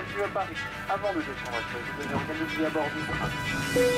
à Paris, avant de descendre à Paris, vous venez regarder à bord du train.